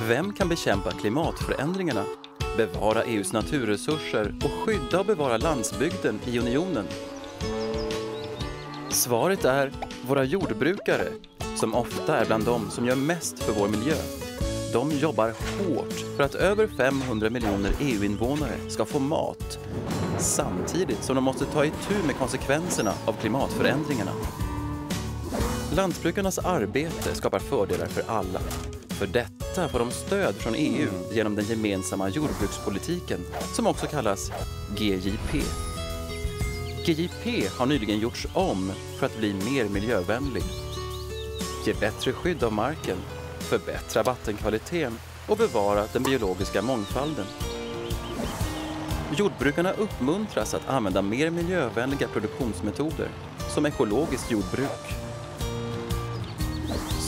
Vem kan bekämpa klimatförändringarna, bevara EUs naturresurser och skydda och bevara landsbygden i unionen? Svaret är våra jordbrukare, som ofta är bland de som gör mest för vår miljö. De jobbar hårt för att över 500 miljoner EU-invånare ska få mat samtidigt som de måste ta itu med konsekvenserna av klimatförändringarna. Lantbrukarnas arbete skapar fördelar för alla. För detta får de stöd från EU genom den gemensamma jordbrukspolitiken som också kallas GJP. GJP har nyligen gjorts om för att bli mer miljövänlig. Ge bättre skydd av marken, förbättra vattenkvaliteten och bevara den biologiska mångfalden. Jordbrukarna uppmuntras att använda mer miljövänliga produktionsmetoder, som ekologiskt jordbruk.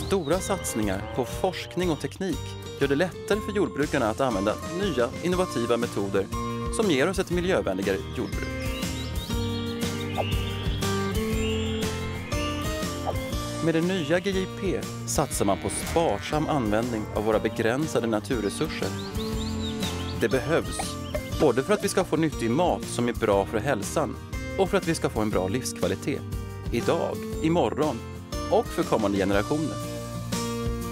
Stora satsningar på forskning och teknik gör det lättare för jordbrukarna att använda nya innovativa metoder som ger oss ett miljövänligare jordbruk. Med det nya GJP satsar man på sparsam användning av våra begränsade naturresurser. Det behövs, både för att vi ska få nyttig mat som är bra för hälsan och för att vi ska få en bra livskvalitet. Idag, imorgon och för kommande generationer.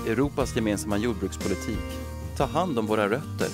Europas gemensamma jordbrukspolitik. Ta hand om våra rötter